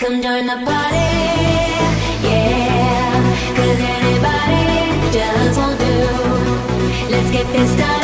Come join the party, yeah. Cause anybody just won't do. Let's get this started.